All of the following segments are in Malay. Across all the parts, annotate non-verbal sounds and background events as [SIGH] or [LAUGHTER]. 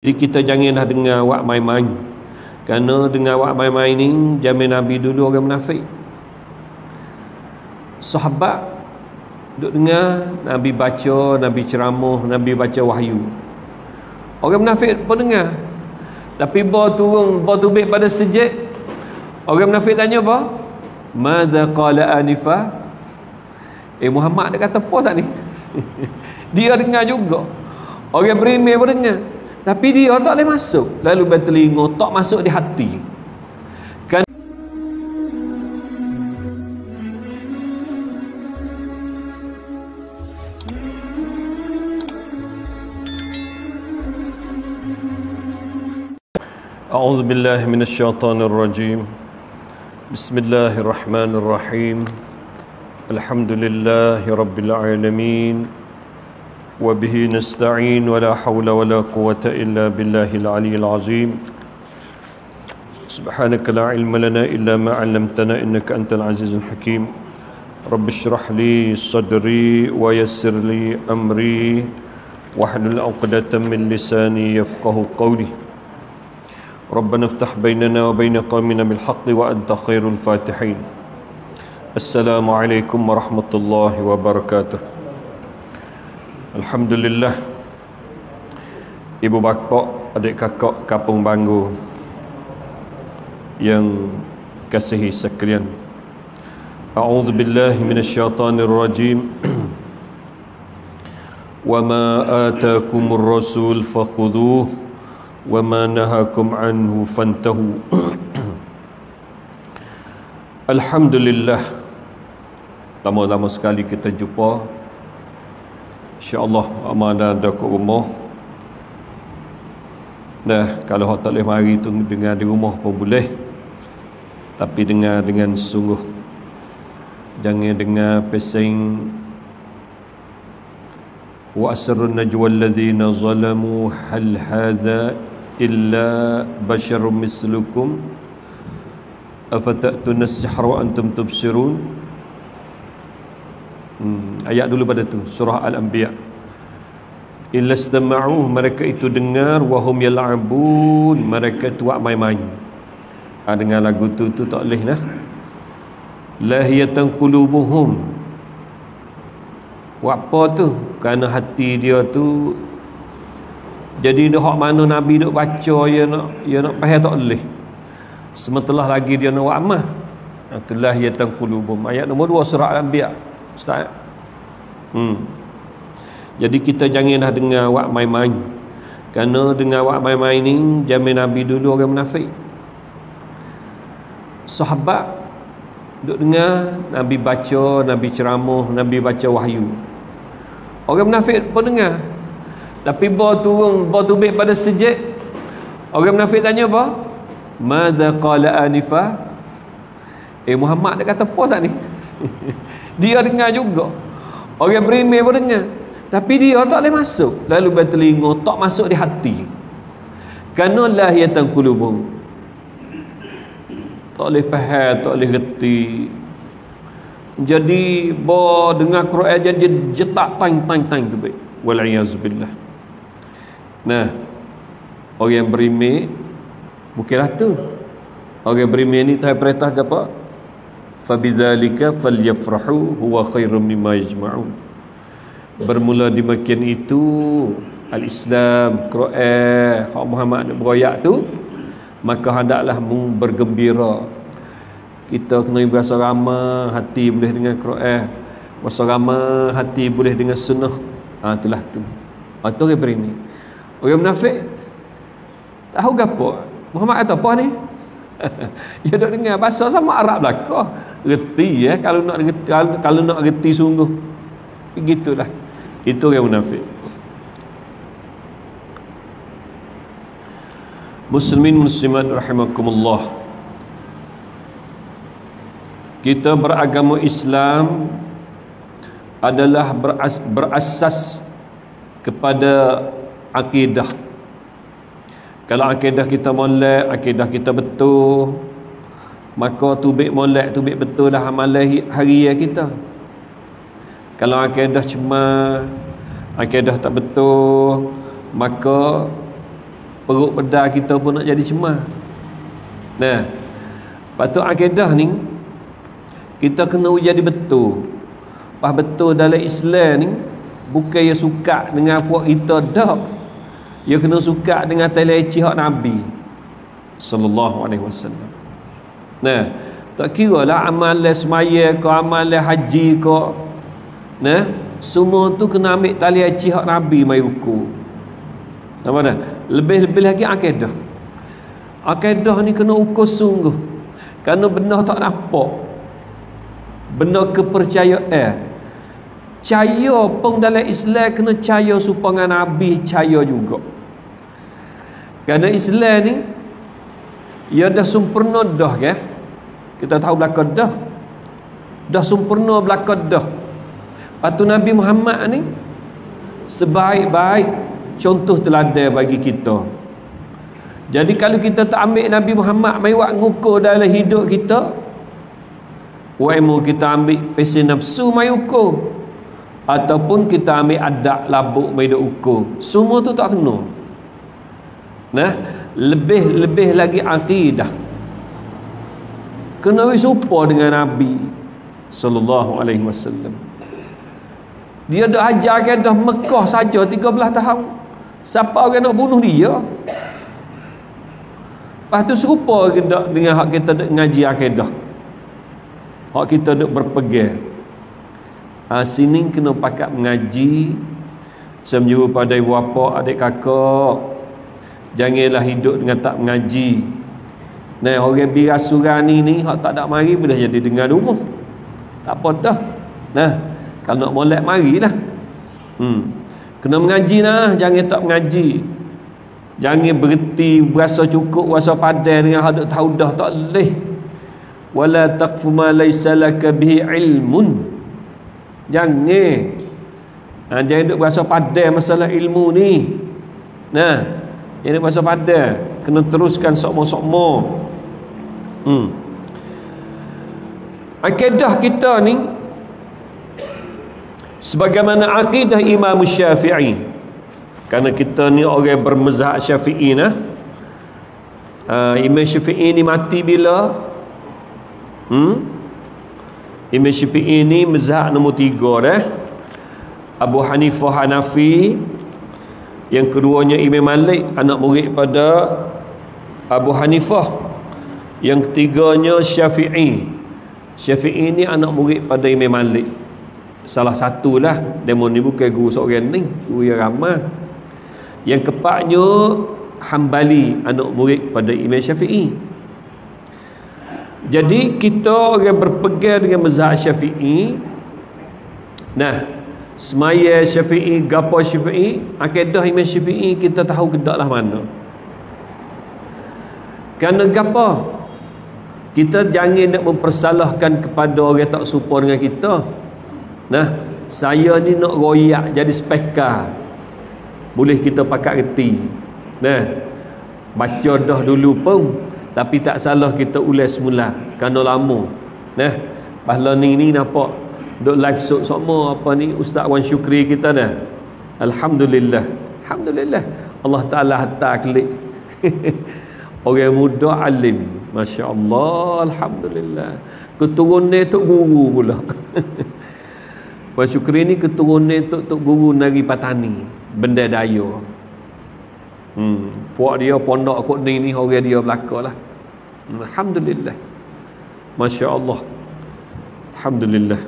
Jadi kita janganlah dengar wak main-main. Kerana dengar wak main-main ni jamin Nabi dulu orang munafik. Sahabat duk dengar Nabi baca, Nabi ceramah, Nabi baca wahyu. Orang munafik pun dengar. Tapi bawa turun, bawa tubik pada sejid. Orang munafik tanya apa? Mada qala anifa? Eh Muhammad dia kata apa saat ni? [LAUGHS] dia dengar juga. Orang berimeh pun dengar. Tapi dia tak boleh masuk. Lalu bertelinga tak masuk di hati. Kan أعوذ بالله من الشيطان الرجيم بسم الله الرحمن الرحيم الحمد لله رب العالمين وبه نستعين ولا حول ولا قوة إلا بالله العلي العظيم. سبحانك لا علم لنا إلا ما علمتنا إنك أنت العزيز الحكيم. رب اشرح لي صدري ويسر لي أمري واحلل عقدة من لساني يفقه قولي. ربنا افتح بيننا وبين قومنا بالحق وأنت خير الفاتحين. السلام عليكم ورحمة الله وبركاته. Alhamdulillah. Ibu bapa, adik kakak kampung Banggu Yang kasihi sekalian. A'udzu billahi minasyaitonir rajim. [CLEARS THROAT] Wa ma ataakumur rasul fakhudhuh wa ma nahakum anhu fantahu. [CLEARS THROAT] Alhamdulillah. Lama-lama sekali kita jumpa InsyaAllah dah ke rumah. Dah kalau awak tak boleh mari tu dengar di rumah pun boleh. Tapi dengar dengan sungguh. Jangan dengar pesing. Wa asrun najwa alladhina zalamu hal hadha illa basharun mislukum. Afata'tuna as-sihra antum tubsirun Hmm, ayat dulu pada tu surah al-anbiya. Illa istama'u mereka itu dengar wahum yal'abun mereka tu buat main-main. Ha, dengar lagu tu tu tak boleh nah lahiyatan qulubuhum. Apa tu? Kerana hati dia tu jadi dia hak mana nabi duk baca dia nak dia nak faham tak boleh. Sementara lagi dia nak buat amah itulah yatan qulubuhum. Ayat nombor 2 surah al-anbiya Ustaz hmm. Jadi kita janganlah dengar wak main-main Kerana dengar wak main-main ni Jamin Nabi dulu orang munafik Sahabat Duk dengar Nabi baca Nabi ceramah Nabi baca wahyu Orang munafik pun dengar Tapi bawa turun Bawa tubik pada sejid Orang munafik tanya apa? Mada qala anifa? Eh Muhammad dia kata apa saat ni? [LAUGHS] dia dengar juga. Orang berimeh pun dengar. Tapi dia tak boleh masuk. Lalu bertelinga tak masuk di hati. Kerana lahiyatan kulubum tak boleh faham tak boleh reti jadi bo dengar Quran jadi jetak tang tang tang tu baik. Wal billah nah orang berimeh bukanlah tu. Orang berimeh ni tak perintah ke apa fabidzalika falyafrahu huwa khairum mimma yajma'un. Bermula demikian itu al-Islam Quran hak Muhammad nak beroyak tu maka hendaklah bergembira. Kita kena berasa ramah hati boleh dengan Quran berasa ramah hati boleh dengan sunnah. Ha, itulah tu. Ha, tu orang berini orang munafik tahu gapo? Muhammad kata apa ni? [LAUGHS] Ya dok dengar bahasa sama Arab belaka reti ya kalau nak reti, kalau nak reti sungguh. Begitulah itu orang munafik. Muslimin muslimat rahimakumullah. Kita beragama Islam adalah beras, berasas kepada akidah. Kalau akidah kita molek akidah kita betul maka tubik molek tubik betul lah amalan hari kita. Kalau akidah cuma akidah tak betul maka perut pedar kita pun nak jadi cemah nah patut akidah ni kita kena jadi betul. Pas betul dalam Islam ni bukan ya suka dengan puak kita dak. Ya kena suka dengan teleci hak Nabi sallallahu alaihi wasallam nah tak kira lah amalan semaya ke amalan haji ke. Nah semua tu kena ambil tali haji hak Nabi mai ukur apa dah lebih-lebih lagi akidah. Akidah ni kena ukur sungguh. Kerana benar tak nampak. Benar kepercayaan. Caya pun dalam Islam kena caya supaya Nabi caya juga. Kerana Islam ni ia dah sempurna dah kan kita tahu belakang dah. Dah sempurna belakang dah. Patu Nabi Muhammad ni sebaik-baik contoh teladan bagi kita. Jadi kalau kita tak ambil Nabi Muhammad buat ngukur dalam hidup kita Waimu kita ambil pesi nafsu mai ukur. Ataupun kita ambil adak labuk mai ukur. Semua tu tak kena. Nah lebih-lebih lagi akidah kena serupa dengan Nabi sallallahu alaihi wasallam. Dia dah ajar ke dah Mekah saja 13 tahun. Siapa orang nak bunuh dia? Lepas tu serupa dengan hak kita ngaji akidah. Hak kita duk berpegang ha, sini kena pakat mengaji. Saya menyuruh pada ibu bapa adik kakak. Janganlah hidup dengan tak mengaji nah orang birasurani ni hak tak ada mari boleh jadi dengar rumah. Tak apa dah. Nah kalau nak molek marilah. Hmm. kena mengaji lah. Jangan tak mengaji. Jangan berhenti berasa cukup berasa padan dengan hak tahu dah tak leh. Wala taqfu ma laysa laka bihi ilmun. Jangan. Ha, Jangan duduk berasa padan masalah ilmu ni. Nah Jangan duduk berasa padan Kena teruskan sokmo-sokmo hmm. Akidah kita ni Sebagaimana akidah Imam Syafi'i Kerana kita ni orang bermezhab Syafi'i nah. Uh, Imam Syafi'i ni mati bila? Hmm? Imam Syafi'i ini mazhab nombor tiga dah. Abu Hanifah Hanafi yang keduanya Imam Malik anak murid pada Abu Hanifah. Yang ketiganya Syafi'i. Syafi'i ini anak murid pada Imam Malik. Salah satulah demo ni bukan guru seorang ni guru yang ramah. Yang keempatnya Hambali anak murid pada Imam Syafi'i. Jadi kita orang berpegang dengan mazhab Syafi'i. Nah, semaya Syafi'i, gapo Syafi'i, akidah Imam Syafi'i kita tahu kedaklah mana. Kerana gapo? Kita jangan nak mempersalahkan kepada orang tak serupa dengan kita. Nah, saya ni nak royak jadi spekar. Boleh kita pakai reti. Nah, baca dah dulu pun tapi tak salah kita ulas semula kerana lama nah pahala ni ni nampak duk live sok semua apa ni ustaz Wan Syukri kita dah alhamdulillah alhamdulillah Allah taala hatta klik [LAUGHS] orang muda alim masya-Allah alhamdulillah keturunan tok guru pula [LAUGHS] Wan Syukri ni keturunan tok tok guru nari patani benda daya Hmm. Puak dia pondok kot ni ni orang dia belaka lah. Alhamdulillah. Masya Allah. Alhamdulillah.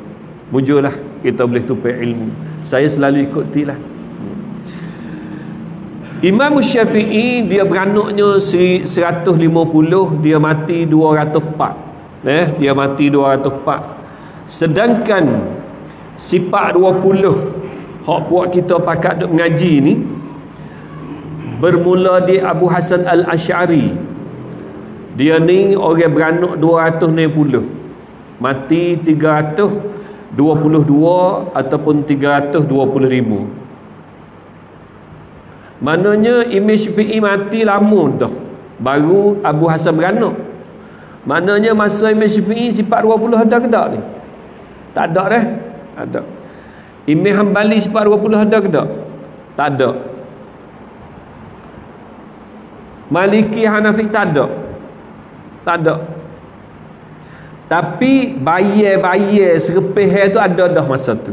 Mujurlah kita boleh tupai ilmu. Saya selalu ikuti lah. Hmm. Imam Syafi'i dia beranaknya 150 dia mati 204 eh dia mati 204 sedangkan sifat 20 hak buat kita pakat duk mengaji ni bermula di Abu Hasan Al-Ash'ari dia ni orang beranak 260 mati 322 ataupun 325 maknanya Imam Syafi'i mati lama dah. Baru Abu Hasan beranak. Maknanya masa Imam Syafi'i sifat 20 ada ke tak ni? Tak ada dah ada. Imam Hanbali sifat 20 ada ke tak? Tak ada. Maliki Hanafi tak ada. Tak ada tapi bayar-bayar serpih tu ada dah masa tu.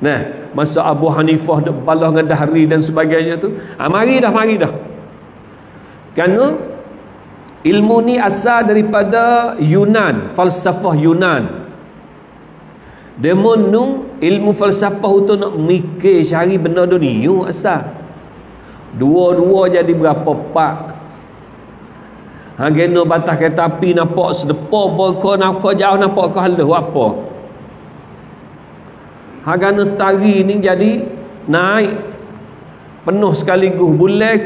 Nah masa Abu Hanifah duk balah dengan dahri dan sebagainya tu ha, mari dah mari dah. Kerana ilmu ni asal daripada Yunan falsafah Yunan. Dia menung ilmu falsafah tu nak mikir cari benda dunia asal. Dua-dua jadi berapa pak Ha kena batas kereta api nampak sedepa berko nampak jauh nampak ke halus apa. Ha kena tari ni jadi naik penuh sekaligus bulan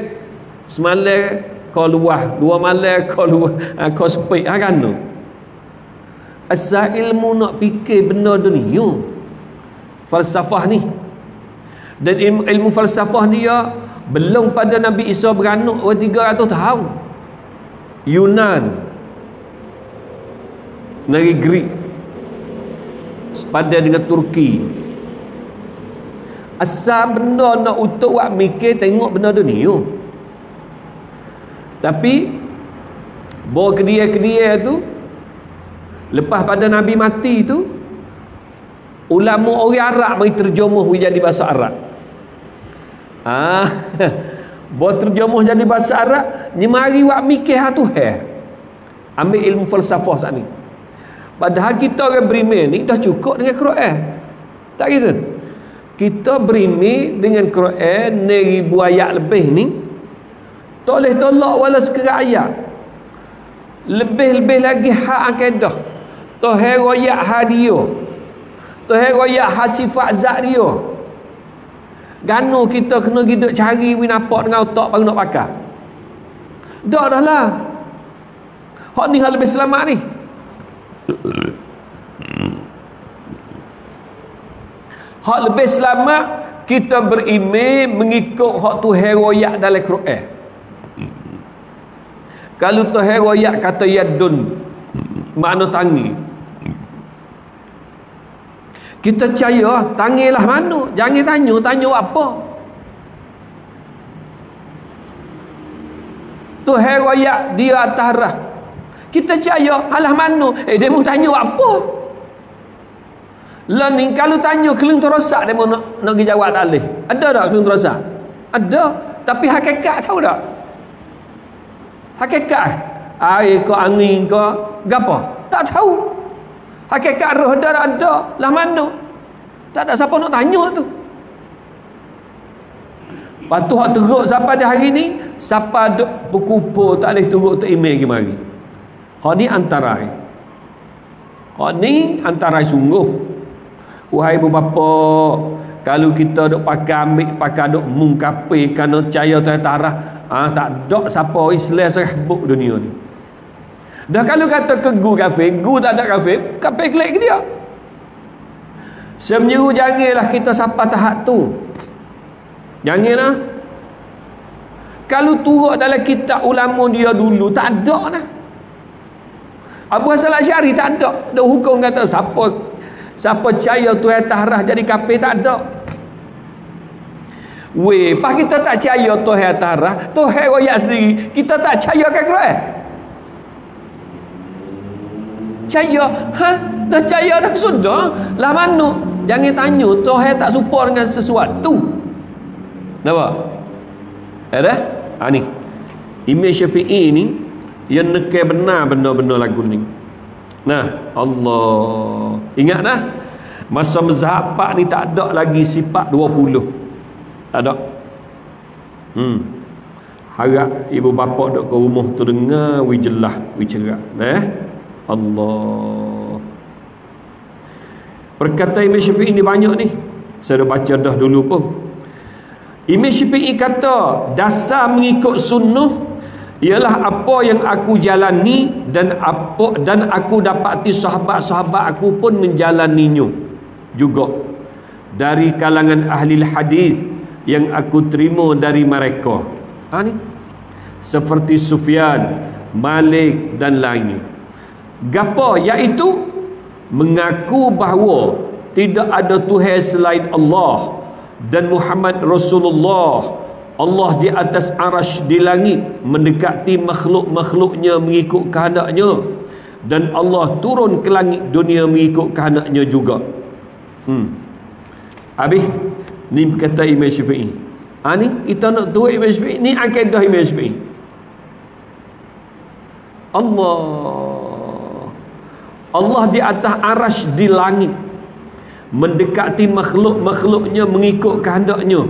semalam kau luah dua malam kau luah ha, kau sepik ha kena. Asal ilmu nak fikir benda dunia falsafah ni dan ilmu, ilmu falsafah dia belum pada Nabi Isa beranak 300 tahun Yunan negeri Greek sepadan dengan Turki. Asal benda nak untuk buat mikir tengok benda dunia tapi bawa kedia-kedia tu lepas pada Nabi mati tu ulama orang Arab mari terjemuh jadi bahasa Arab. Ah [LAUGHS] Buat terjemuh jadi bahasa Arab Ni mari wak mikir hatu he Ambil ilmu falsafah saat ni. Padahal kita orang berimeh ni Dah cukup dengan Quran. Tak gitu? Kita berimeh dengan Quran Ni ribu ayat lebih ni Tak boleh tolak walau sekera ayat. Lebih-lebih lagi hak akidah. Tuhan royak hadiah. Tuhan royak hasifat zat dia Gano kita kena hidup cari win apa dengan otak baru nak pakai. Dak dah lah. Hak ni hal lebih selamat ni. Hak lebih selamat kita berimej mengikut hak tu heroyak dalam Quran. Kalau tu heroyak kata yadun makna tangi. Kita percaya tangilah mana Jangan tanya Tanya apa. Tuhan rakyat Dia atas arah Kita percaya Alah mana Eh dia mau tanya apa. Learning Kalau tanya Keling terosak Dia nak, nak pergi jawab tak boleh. Ada tak keling terosak? Ada. Tapi hakikat tahu tak? Hakikat? Air ke angin ke Gapa Tak tahu Hakikat roh dah ada. Lah mana? Tak ada siapa nak tanya tu. Lepas tu hak teruk siapa di hari ni, siapa duk berkumpul tak boleh turut untuk email lagi mari. Hak ni antarai. Hak ni antarai sungguh. Wahai ibu bapa, kalau kita duk pakai ambil pakai duk mungkapi kerana cahaya tu tarah, ah tak dok siapa Islam serabut dunia ni. Dah kalau kata ke gu kafir, gu tak ada kafir, kafir klik ke dia. Saya menyeru janganlah kita sampai tahap tu. Janganlah. Kalau turut dalam kitab ulama dia dulu, tak ada lah. Abu Hasan Asyari tak ada. Ada hukum kata siapa siapa percaya Tuhan tahrah jadi kafir tak ada. Weh, pas kita tak percaya Tuhan tahrah, Tuhan royak sendiri. Kita tak percaya ke Quran? Caya, ha? Dah caya dah sudah. Lah mana? Jangan tanya, Tuhan tak support dengan sesuatu. Nampak? Ada? Ha ni. Imam Syafi'i ni yang nekai benar benda-benda lagu ni. Nah, Allah. Ingat dah. Masa mazhab Pak ni tak ada lagi sifat 20. Tak ada. Hmm. Harap ibu bapa duk ke rumah tu dengar wi jelah, wi. Eh? Allah. Perkataan Imam Syafi'i ni banyak ni. Saya dah baca dah dulu pun. Imam Syafi'i kata Dasar mengikut sunnah Ialah apa yang aku jalani Dan apa dan aku dapati sahabat-sahabat aku pun menjalaninya Juga. Dari kalangan ahli hadis Yang aku terima dari mereka. Ha, ni? Seperti Sufyan Malik dan lainnya Gapa iaitu mengaku bahawa tidak ada Tuhan selain Allah dan Muhammad Rasulullah. Allah di atas arash di langit mendekati makhluk-makhluknya mengikut kehendaknya. Dan Allah turun ke langit dunia mengikut kehendaknya juga. Hmm. habis ni kata Imam Syafi'i. Ha, ni? Kita nak turut Imam Syafi'i ni akidah Imam Syafi'i. Allah Allah di atas arash di langit. Mendekati makhluk-makhluknya mengikut kehendaknya.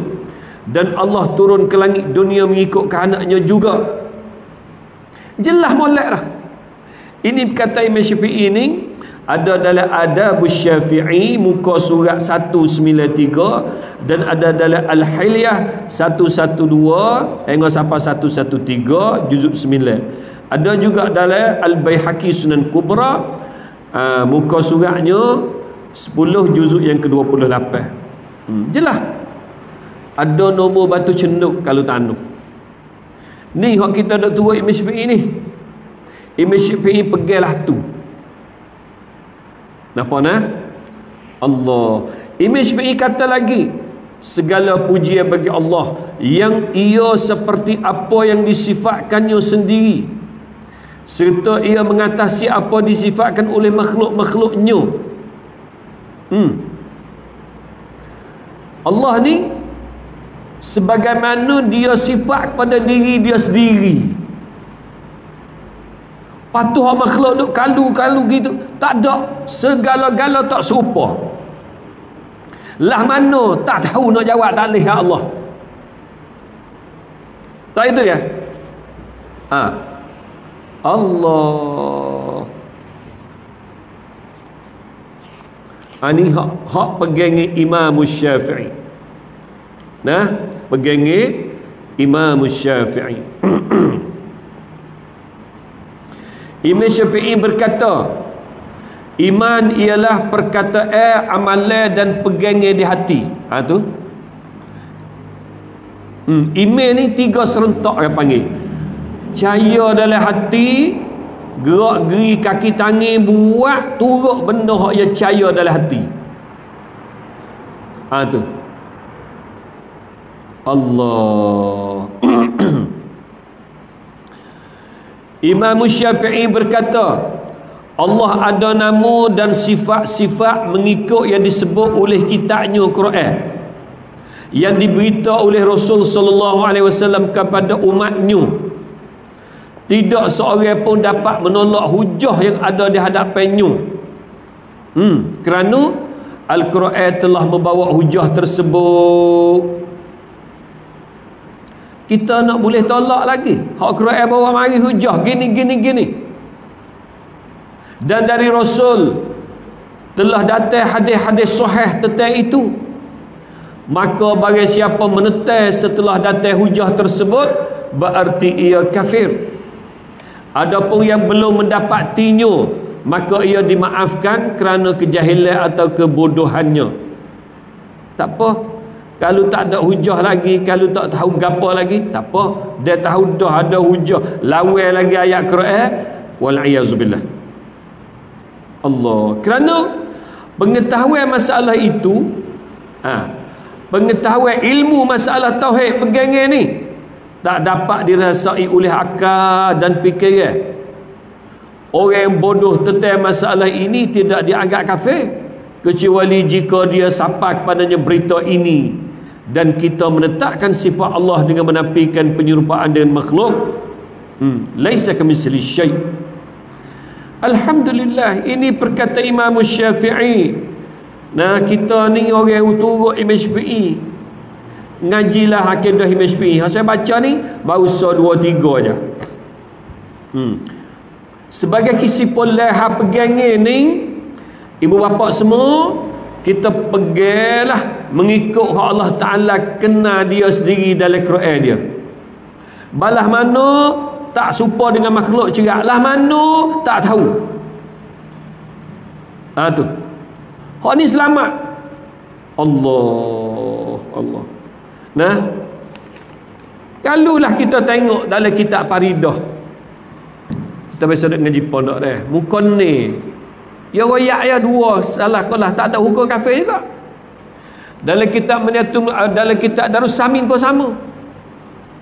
Dan Allah turun ke langit dunia mengikut kehendaknya juga. Jelas molek lah ini kata Imam Syafi'i ini ada dalam adab syafi'i muka surat 193 dan ada dalam al-hilyah 112 hingga sampai 113 juzuk 9 ada juga dalam al-bayhaqi sunan kubra uh, muka suratnya 10 juzuk yang ke-28 hmm, jelas ada nombor batu cenduk kalau tanah ni hak kita nak turut Imam Syafi'i ni. Imam Syafi'i pegilah tu Napa nah? Allah. Imam Syafi'i kata lagi segala pujian bagi Allah yang ia seperti apa yang disifatkannya sendiri serta ia mengatasi apa disifatkan oleh makhluk-makhluknya hmm. Allah ni sebagaimana dia sifat kepada diri dia sendiri. Patuh makhluk duk kalu-kalu gitu tak ada segala-gala tak serupa. Lah mana tak tahu nak jawab tak boleh ya Allah. Tak itu ya? Ha. Allah ini ha, hak, hak pegangi Imam Syafi'i Nah, pegangi Imam Syafi'i. [CLEARS THROAT] Imam Syafi'i berkata, iman ialah perkataan, amalan dan pegangi di hati. Ha tu. Hmm, iman ni tiga serentak yang panggil. Cahaya dalam hati, gerak geri kaki tangan buat turut benda yang cahaya dalam hati. Ha tu. Allah [CLEARS THROAT] Imam Syafi'i berkata Allah ada nama dan sifat-sifat mengikut yang disebut oleh kitabnya Quran yang diberita oleh Rasul sallallahu alaihi wasallam kepada umatnya tidak seorang pun dapat menolak hujah yang ada di hadapannya hmm kerana al-Quran telah membawa hujah tersebut. Kita nak boleh tolak lagi. Hak Quran bawa mari hujah gini gini gini. Dan dari Rasul telah datang hadis-hadis sahih tentang itu. Maka bagi siapa menetes setelah datang hujah tersebut berarti ia kafir adapun yang belum mendapatinya maka ia dimaafkan kerana kejahilan atau kebodohannya. Tak apa. Kalau tak ada hujah lagi kalau tak tahu gapo lagi tak apa. Dia tahu dah ada hujah. Lawan lagi ayat Quran. Wal Allah. Kerana pengetahuan masalah itu ha, pengetahuan ilmu masalah tauhid pegangan ni tak dapat dirasai oleh akal dan fikiran. Orang bodoh tentang masalah ini tidak dianggap kafir kecuali jika dia sampai kepadanya berita ini. Dan kita menetapkan sifat Allah dengan menafikan penyerupaan dengan makhluk. Hmm laisa kamitsli syai. Alhamdulillah ini perkata Imam Syafi'i. Nah kita ni orang yang turut Imam Syafi'i ngajilah akidah Imam Syafi'i saya baca ni baru so 2 3 aja hmm. Sebagai kesimpulan hak pegang ni ibu bapa semua kita pergilah mengikut Allah Ta'ala kena dia sendiri dalam Quran dia. Balah mana tak serupa dengan makhluk cerak lah mana tak tahu. Ha tu. Hak ni selamat. Allah nah? Kalulah kita tengok dalam kitab Paridah kita biasa nak ngaji pondok dah muka ni Ya royak ya dua salah kalah. Tak ada hukum kafir juga. Dalam kitab menyatu dalam kitab Darus Samin pun sama.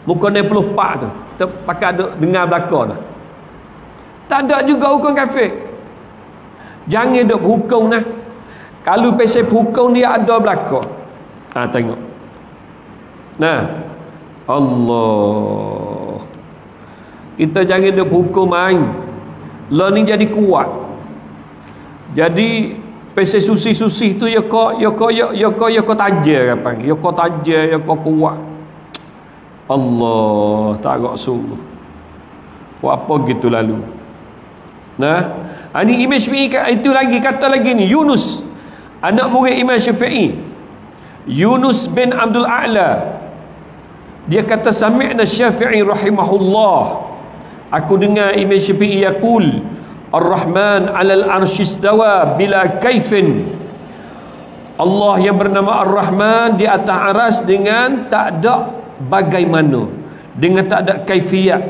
muka 64 tu. Kita pakai duk dengar belakang tu tak ada juga hukum kafir. Jangan duk hukum nah. Kalau pasal hukum dia ada belakang. Ha tengok nah. Allah. Kita jangan duk hukum main ni jadi kuat. Jadi pasal susi-susi tu ya kau ya kau ya ya kau ya kau tajir apa ya kau tajir ya kau kuat. Allah tak agak sungguh. Buat apa gitu lalu? Nah. Ini Imam Syafi'i itu lagi kata lagi ni Yunus. Anak murid Imam Syafi'i. Yunus bin Abdul A'la dia kata sami'na Syafi'i rahimahullah aku dengar Imam Syafi'i yaqul Ar-Rahman 'alal arsy istawa bila kaifin. Allah yang bernama Ar-Rahman di atas aras dengan tak ada bagaimana dengan tak ada kaifiyat.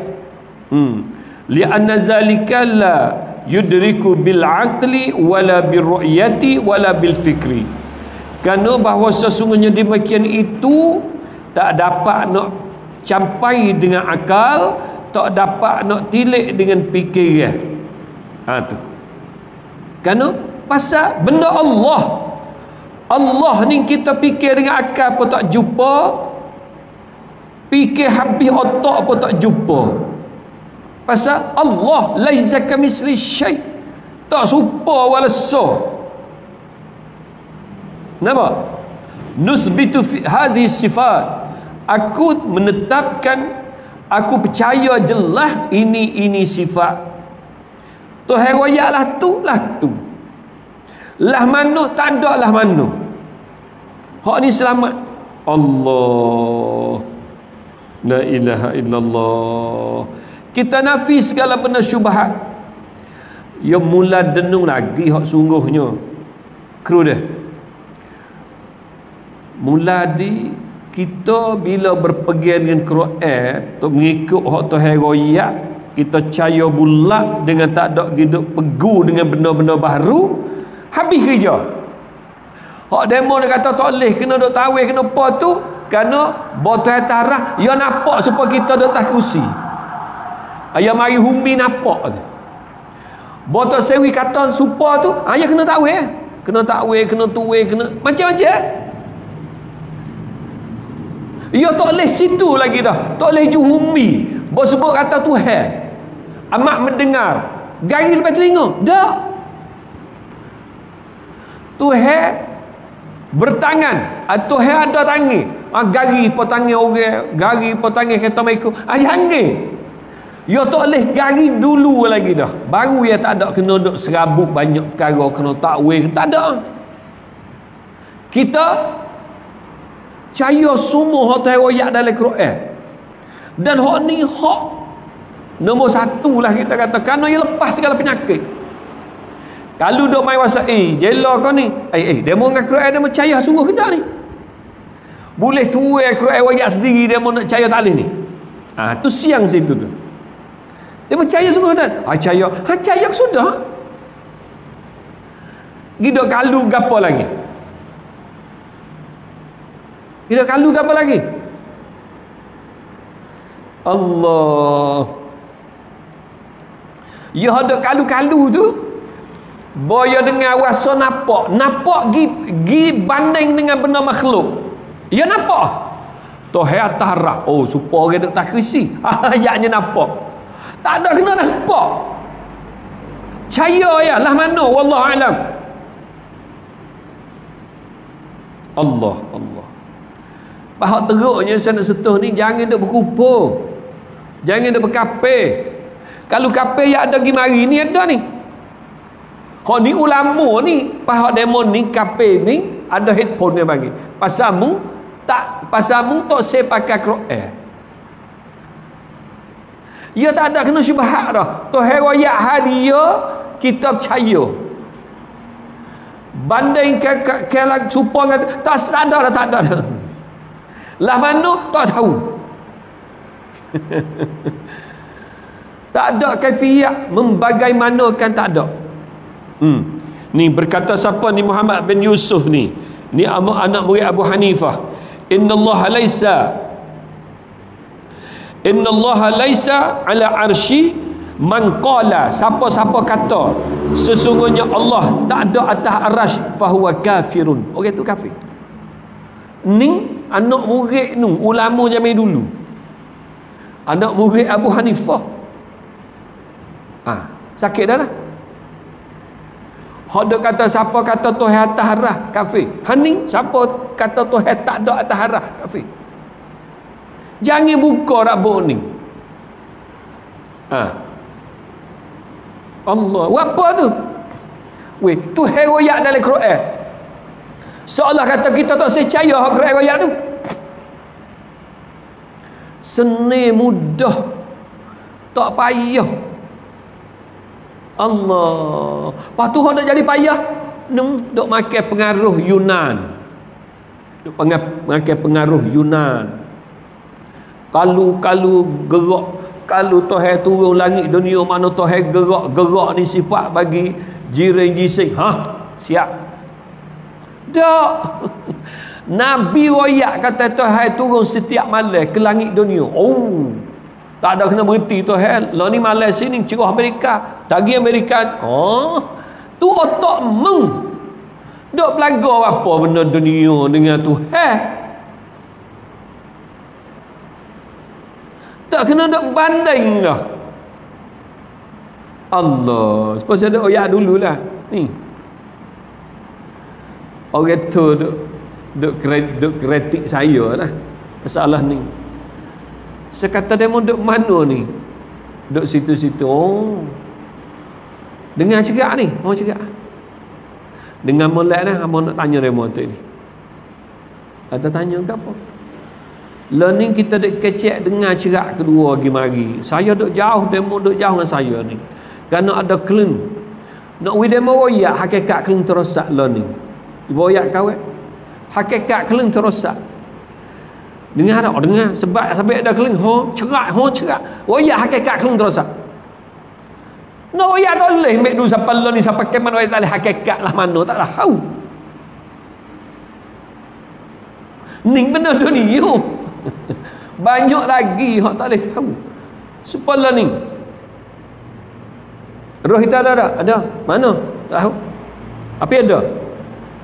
Hmm. Li'anna zalika la yudriku bil aqli wala bil ru'yati wala bil fikri. Kerana bahawa sesungguhnya demikian itu tak dapat nak campai dengan akal, tak dapat nak tilik dengan fikiran ha tu. Kerana pasal benda Allah. Allah ni kita fikir dengan akal pun tak jumpa. Fikir habis otak pun tak jumpa. Pasal Allah laisa kamisli syai. Tak serupa wala so Kenapa? Nusbitu fi hadhihi sifat. Aku menetapkan aku percaya jelas ini ini sifat. Tuhan royak lah tu lah tu. Lah mana tak ada lah mana hak ni selamat. Allah. La ilaha illallah. Kita nafi segala benda syubhat. Ya mula denung lagi hak sungguhnya. Kru dia. Mula di kita bila berpergian dengan Quran untuk mengikut hak Tuhan royak kita caya bulat dengan tak ada hidup pegu dengan benda-benda baru habis kerja. Hak demo dia kata tak boleh kena duk tawih kena apa tu kerana botol tarah ya nampak supaya kita duk tak kursi ayah mari humi nampak tu. Botol sewi kata supa tu ayah kena tawih eh? kena takwih kena tuwih kena macam-macam Ya tak boleh situ lagi dah. Tak boleh juhumi. Bos sebut kata Tuhan. Amat mendengar. Gari lepas telinga. Dah. Tuhan bertangan. Ah, Tuhan ada tangi ah, gari po tangi orang. Gari po tangi kata mereka. Ah, jangan. Ya tak boleh gari dulu lagi dah. Baru ya tak ada kena duk serabut banyak perkara kena takwil tak ada. Kita caya semua hak Tuhan dalam Quran. Dan hak ni hak Nombor satu lah kita kata. Kerana ia lepas segala penyakit. Kalau duk main whatsapp Eh jela kau ni. Eh eh mau dengan Quran Dia percaya sungguh kita ni. Boleh tuai Quran wajak sendiri mau nak percaya tak ni. Ah ha, tu siang situ tu. Dia percaya sungguh kita Ha percaya. Ha percaya sudah. Gidok kalu gapo lagi Gidok kalu gapo lagi? Allah. Ya ada kalu-kalu tu. Boya dengan rasa nampak Nampak gi, gi banding dengan benda makhluk. Ya nampak Tuhan atas arah. Oh supaya orang tak kisi [LAUGHS] Ayatnya nampak Tak ada kena nampak Caya ya lah mana? Wallah alam. Allah Allah Bahak teruknya saya nak setuh ni Jangan duk berkupur Jangan duk berkapir kalau kapal yang ada gimari ni ada ni. Kau ni ulama ni, pahak demo ni kapal ni ada headphone dia bagi. Pasamu tak pasamu tak saya pakai Quran. Ya tak ada kena syubhat dah. Tu heroyak hadiah kita percaya. Banding ke ke, ke supang tak sadar dah tak ada dah. Lah mana tak tahu. [LAUGHS] tak ada kaifiyah membagaimanakan tak ada. Hmm. ni berkata siapa ni Muhammad bin Yusuf ni? Ni anak murid Abu Hanifah. Inna Allah laisa inna allaha laisa ala arshi man qala. Siapa-siapa kata sesungguhnya Allah tak ada atas arash fahuwa kafirun. Orang tu kafir. Ni anak murid nu ulama zaman dulu anak murid Abu Hanifah ah sakit dah lah Hak kata siapa kata Tuhan atas arah kafir. Hani siapa kata Tuhan tak ada atas arah kafir. Jangan buka rabuk ni. Ha. Allah. Apa tu? Weh, tu heroyak dalam Quran. Seolah kata kita tak percaya hak Quran royak tu. Seni mudah. Tak payah. Allah. Lepas tu nak jadi payah. Nung dok makan pengaruh Yunan. Dok makan pengaruh Yunan. Kalau kalau gerak kalau Tuhan turun langit dunia mana Tuhan gerak-gerak ni sifat bagi jiran jising. Ha, siap. Tak. Nabi royak kata Tuhan turun setiap malam ke langit dunia. Oh. Tak ada kena berhenti tu hell. Lah ni malas sini cerah Amerika. Tagi Amerika. Oh. Tu otak meng. Dok belaga apa benda dunia dengan tu. Heh. Tak kena dok banding dah. Allah. Sebab ada oyak dululah. Ni. Orang tu dok dok kritik saya lah. Masalah ni. Saya kata demo duduk mana ni? Duduk situ-situ. Oh. Dengar cerak ni. Mau oh, cerak. Dengan molek ni, apa nak tanya demo tu ni? Atau tanya ke apa? Learning kita dek kecek dengar cerak kedua lagi mari. Saya duduk jauh, demo duduk jauh dengan saya ni. Kerana ada kelin. Nak demo royak, hakikat kelin terosak learning. Ibu royak kawet. Hakikat kelin terosak. Dengar tak? Dengar. Sebab sampai ada keling. Ho, cerak, ho, cerak. Ya, hakikat keling terus. No, ya, tak boleh. Mek dulu siapa lo ni, siapa keman, ya, tak boleh hakikat lah mana. Tak lah, tahu. Ning ni, yo. [LAUGHS] Banyak lagi, ho, tak boleh tahu. Supaya ni. Roh kita ada tak? Ada. Mana? Tahu. Apa ada?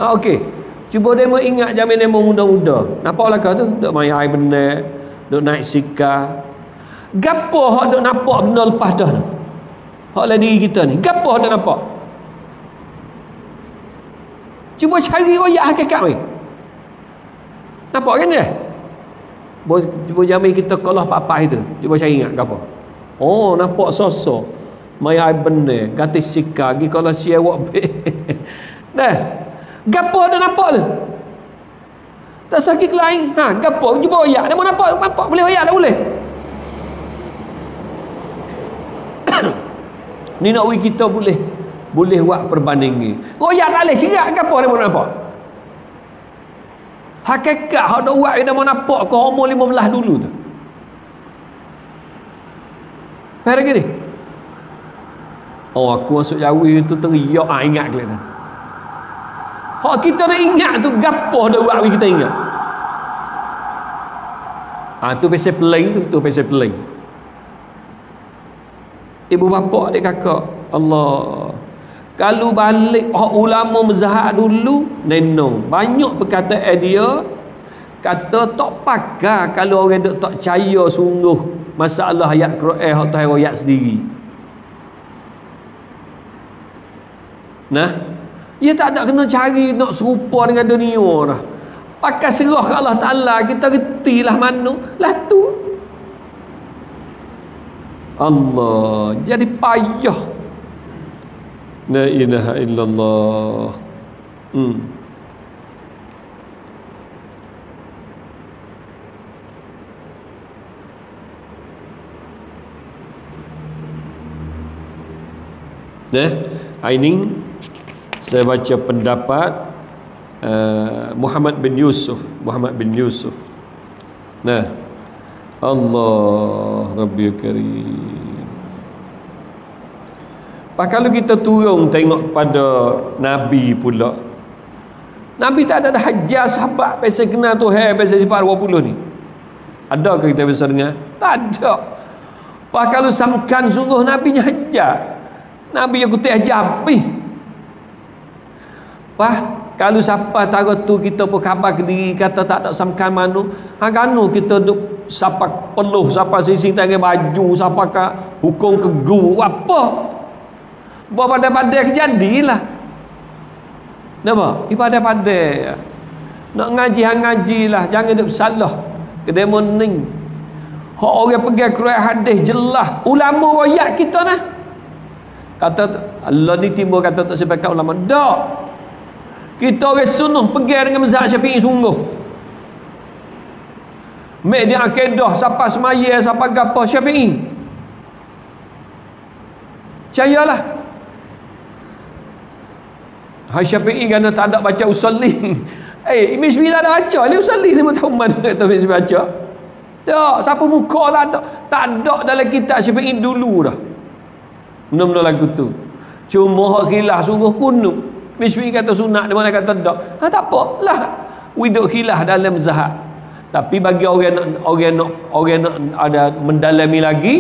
Ah, okey. Cuba demo ingat zaman demo muda-muda. Nampak lah kau tu? Duk main air benar. Duk naik sika. Gapo hak duk nampak benda lepas dah tu? Hak lah diri kita ni. Gapo hak duk nampak? Cuba cari royak hakikat weh. Nampak kan dia? Cuba jamin kita kalah apa-apa itu. Cuba cari ingat gapo. Oh, nampak sosok. Mai air benar. Kata sika. Gi kalau siawak. [LAUGHS] Dah. Gapo ada nampak tu? Tak sakit lain. Ha, gapo cuba oyak. Dia mau nampak, nampak boleh oyak dah boleh. [COUGHS] ni nak we kita boleh boleh buat perbanding ni. Oyak tak boleh sirat gapo dia mau nampak. Hakikat hak dak buat dia mau nampak ke umur 15 dulu tu. Pergi ni. Oh aku masuk Jawi tu teriak ah ingat kalian. Hak kita nak ingat tu gapo dah buat kita ingat. Ah tu pasal peling tu, tu pasal peling. Ibu bapa adik kakak, Allah. Kalau balik hak ulama mazhab dulu, nenong. Banyak perkataan dia kata tak pakai kalau orang tak percaya sungguh masalah ayat Quran hak tahu ayat sendiri. Nah, ia tak ada kena cari nak serupa dengan dunia dah. Pakai serah ke Allah Ta'ala. Kita reti lah mana. Lah tu. Allah. Jadi payah. La ilaha illallah. Hmm. Nah, ini saya baca pendapat uh, Muhammad bin Yusuf Muhammad bin Yusuf nah Allah Rabbi Karim Pak kalau kita turun tengok kepada Nabi pula Nabi tak ada hajar sahabat Pasal kenal Tuhan Pasal sifat 20 ni Ada ke kita biasa dengar? Tak ada. Wah kalau samkan sungguh Nabi nya hajar. Nabi yang kutip hajar habis. Wah kalau siapa tahu tu kita pun khabar ke diri kata tak ada samkan manu. Ha kanu kita duk siapa peluh siapa sisi tangan baju siapa ka hukum ke gu apa. Buat pada-pada kejadilah. Nampak? Ibadah-pada. Nak ngaji hang ngaji lah, jangan duk salah. Kedai morning. Hak orang pergi Quran hadis jelas. Ulama royak kita nah. Kata Allah ni timbul kata tak sepakat ulama. Tak. Kita orang sunuh pergi dengan mazhab Syafi'i sungguh. Mek dia akidah siapa semaya siapa gapo Syafi'i. Percayalah. Hai Syafi'i kan tak ada baca usalli. [LAUGHS] Eh, Ibn Sembilan dah baca. Dia usalli lima tahun mana [LAUGHS] kata Ibn baca. Tak, siapa muka tak ada. Tak ada dalam kitab Syafi'i dulu dah. Benda-benda lagu tu. Cuma khilah sungguh kuno. Mesti kata sunat di mana kata tak. Ha tak apa lah. Widuk khilah dalam zahat. Tapi bagi orang nak orang nak orang nak ada mendalami lagi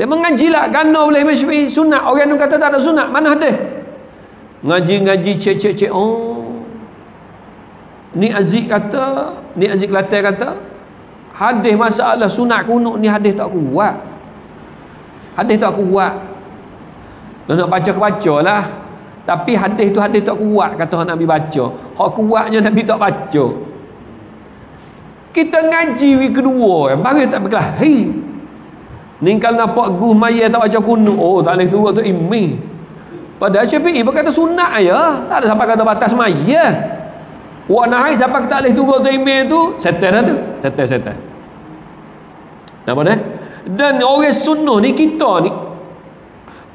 dia mengajilah gano boleh mesti sunat. Orang kata tak ada sunat. Mana ada? Ngaji-ngaji cek-cek-cek. Oh. Ni Aziz kata, ni Aziz Kelantan kata, hadis masalah sunat kuno ni hadis tak kuat. Hadis tak kuat. Nak baca-baca lah. Tapi hadis tu hadis tak kuat kata Nabi baca. Hak kuatnya Nabi tak baca. Kita ngaji wi kedua yang baru tak berkelahi. Ni kalau nampak gu maya tak baca kuno. Oh tak boleh turun tu imi. Padahal Syafi'i berkata sunat ya. Tak ada siapa kata batas maya. Wak naik siapa boleh turun tu imi tu. Setel tu. Setel setel. Nampak dah? Dan orang sunnah ni kita ni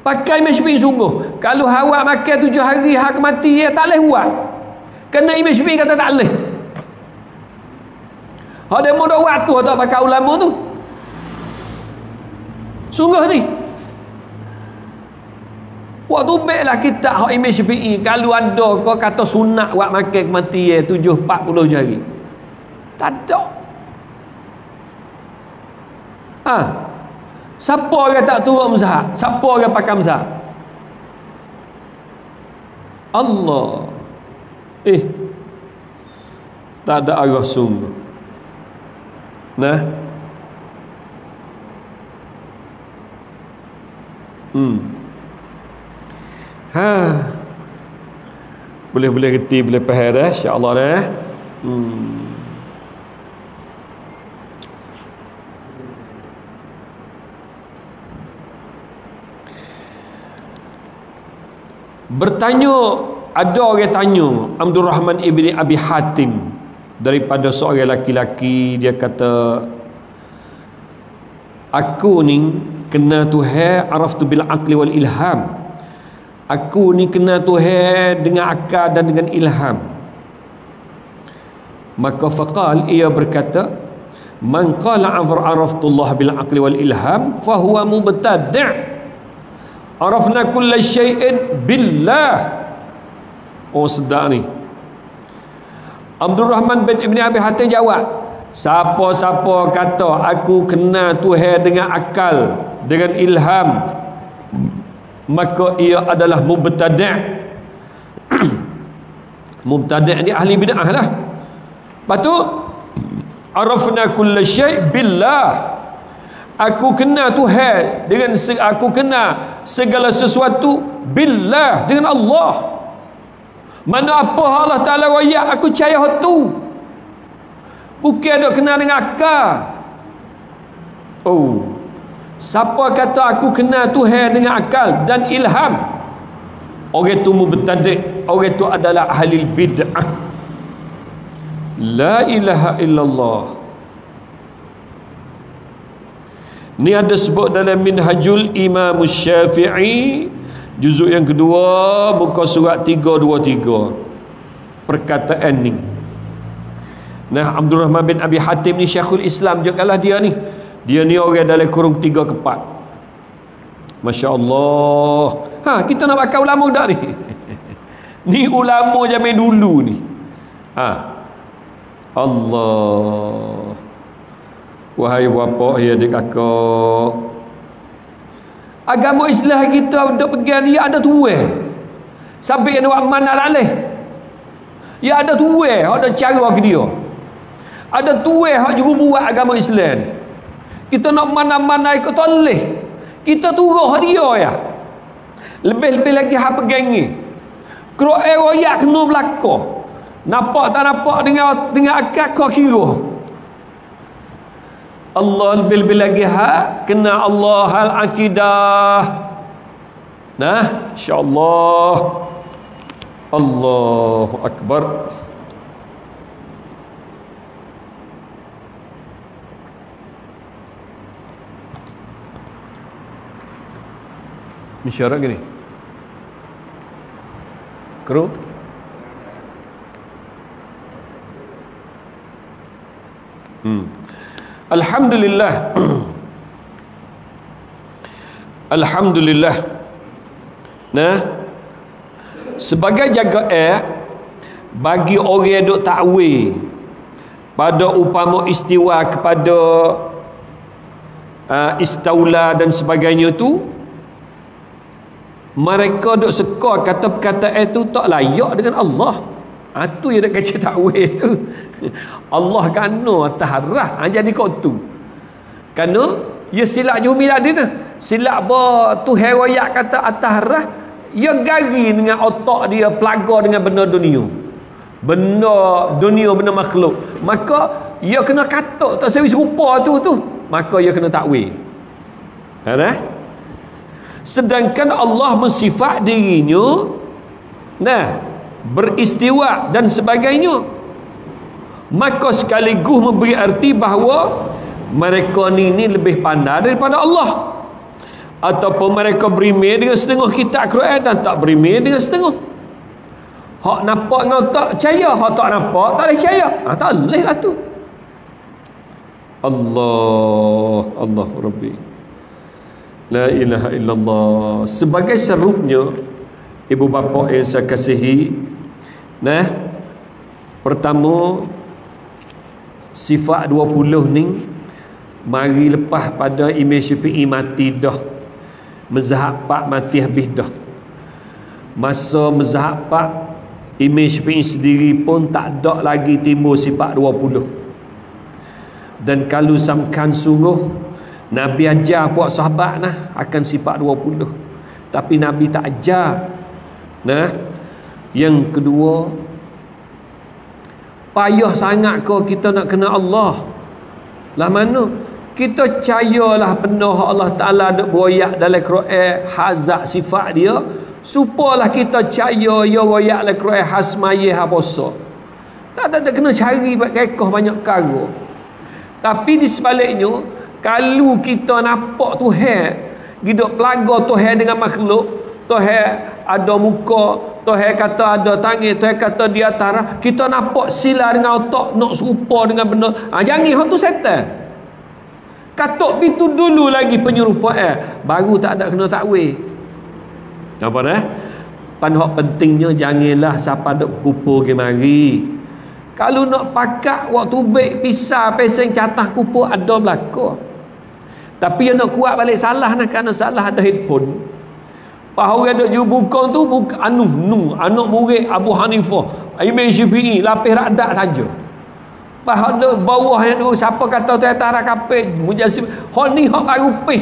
pakai mashbi sungguh. Kalau awak makan tujuh hari hak mati ya tak boleh buat. Kena imam syafi'i kata tak boleh. Ada mudah waktu tak pakai ulama tu. Sungguh ni. Waktu baiklah kita hak imam syafi'i kalau ada kau kata sunat buat makan mati ya tujuh empat puluh hari tak ada. Ha Siapa orang tak turun mazhab? Siapa orang pakai mazhab? Allah. Eh. Tak ada arah sungguh. Nah. Hmm. Ha. Boleh-boleh reti, boleh faham dah. InsyaAllah dah. Hmm. Bertanya ada orang tanya Abdul Rahman ibni Abi Hatim daripada seorang laki-laki dia kata aku ni kena Tuhan araftu bil aqli wal ilham. Aku ni kena Tuhan dengan akal dan dengan ilham. Maka faqal ia berkata man qala araftu Allah bil aqli wal ilham fahuwa mubtadi' Arafna kulla syai'in billah. Oh sedap ni. Abdul Rahman bin Ibn Abi Hatim jawab. Siapa-siapa kata aku kenal Tuhan dengan akal, dengan ilham, maka ia adalah mubtadi'. [CLEARS THROAT] mubtadi' ni ahli bid'ah lah. Lepas tu, arafna kulla syai' billah aku kenal Tuhan. Dengan aku kenal segala sesuatu billah dengan Allah. Mana apa Allah Ta'ala wayak aku percaya tu. Bukan ada kenal dengan akal. Oh. Siapa kata aku kenal Tuhan dengan akal dan ilham? Orang itu mubtadik orang itu adalah ahli bid'ah. La ilaha illallah Ni ada sebut dalam Minhajul Imam Syafi'i juzuk yang kedua muka surat 323. Perkataan ni. Nah Abdul Rahman bin Abi Hatim ni Syekhul Islam juga lah dia ni. Dia ni orang dalam kurung tiga ke empat. Masya Allah. Ha, kita nak pakai ulama tak ni? [LAUGHS] ni ulama zaman dulu ni. Ha. Allah. Wahai bapa ya adik kakak. Agama Islam kita Duk pergi ni ada tuwe Sampai yang buat mana boleh. Ya ada tuwe Ada cara ke dia. Ada tuwe Yang juga buat agama Islam. Kita nak mana-mana ikut boleh. Kita turut dia ya. Lebih-lebih lagi Hapa gengi Keruk eh royak kena belakang. Nampak tak nampak dengan dengan akak kau kira Allah lebih-lebih lagi ha kena Allah hal akidah nah insyaallah Allahu akbar Misyarat gini Kru Hmm Alhamdulillah. Alhamdulillah. Nah Sebagai jaga air Bagi orang yang duk ta'wil Pada upama istiwa kepada uh, Istaula dan sebagainya tu Mereka duk sekor kata perkataan itu tak layak dengan Allah ha, yang nak kaca takwil tu. Allah kano atas harah. Ha, jadi kau tu. Kano, ya silap jumi tadi tu. Silap apa tu heroyak kata atas harah. Ya gari dengan otak dia pelaga dengan benda dunia. Benda dunia, benda makhluk. Maka, ia kena katuk tak sewi serupa tu tu. Maka ia kena takwil. Ha, Sedangkan Allah mensifat dirinya. Nah, beristiwa dan sebagainya. Maka sekaligus memberi arti bahawa mereka ni, ni lebih pandai daripada Allah. Ataupun mereka berimeh dengan setengah kitab Quran dan tak berimeh dengan setengah. Hak nampak dengan tak percaya hak tak nampak tak boleh percaya. Ha, tak boleh lah tu. Allah Allah Rabbi. La ilaha illallah. Sebagai serupnya Ibu bapa yang saya kasihi Nah. Pertama sifat 20 ni mari lepas pada Imam Syafi'i mati dah. Mazhab Pak mati habis dah. Masa mazhab Pak Imam Syafi'i sendiri pun tak ada lagi timbul sifat 20. Dan kalau samkan sungguh Nabi ajar puak sahabat nah akan sifat 20. Tapi Nabi tak ajar. Nah, yang kedua payah sangat kau kita nak kena Allah. Lah mana? Kita percayalah benda Allah Ta'ala ada beroyak dalam Quran hazak sifat dia supalah kita percaya ya beroyak dalam Quran hasmaya habosa tak ada, kena cari rekoh banyak karo tapi di sebaliknya kalau kita nampak Tuhan hidup pelaga Tuhan dengan makhluk Tuhan ada muka Tuhan kata ada tangan Tuhan kata di atas. Kita nampak sila dengan otak nak serupa dengan benda. Ha, jangan hak tu setan katok pintu dulu lagi penyerupaan. Baru tak ada kena takwil. Apa dah pan hak pentingnya janganlah siapa ada kupu ke mari. Kalau nak pakat waktu baik pisah peseng catah kupu ada belaka tapi yang nak kuat balik salah nak kerana salah ada headphone Bahawa ada juru buka tu buka anu nu anak murid Abu Hanifah, Imam Syafi'i, lapis radak saja. Bahawa bawah yang tu siapa kata tu atas kapit mujassim, hal ni hak baru pih.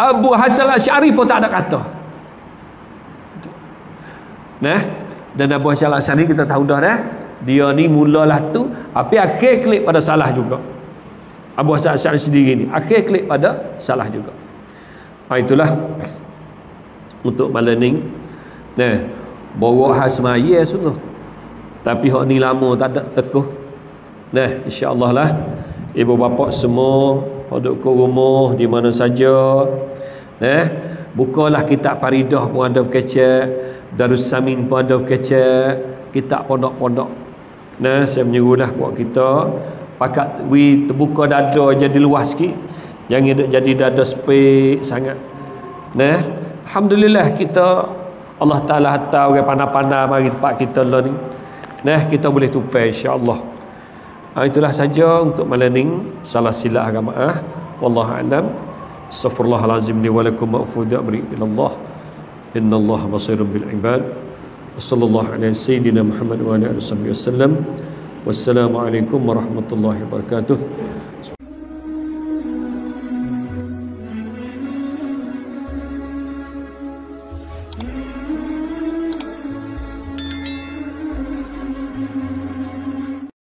Abu Hasan Asy'ari pun tak ada kata. Nah, dan Abu Hasan Asy'ari kita tahu dah dah, dia ni mulalah tu, tapi akhir klik pada salah juga. Abu Hasan Asy'ari sendiri ni, akhir klik pada salah juga. Ha, itulah untuk malam ni nah bawa khas maya sungguh. Tapi hak ni lama tak ada tekuh nah insyaallah lah. Ibu bapa semua duduk ke rumah di mana saja. Nah bukalah kitab paridah pun ada kecek darus samin pun ada kecek kitab pondok-pondok. Nah saya menyuruhlah buat kita. Pakat we terbuka dada jadi luas sikit. Jangan jadi dada sepik sangat. Nah Alhamdulillah kita Allah Ta'ala hantar orang pandai-pandai mari tempat kita lah ni. Nah, kita boleh tupai insya-Allah. ha, itulah saja untuk malam ni. Salah silap agama wallahu a'lam. Astaghfirullahalazim li wa lakum ma'fudu amri ilallah. Innallaha basirun bil ibad. Sallallahu ala sayyidina muhammad wa alihi wasallam wassalamu alaikum warahmatullahi wabarakatuh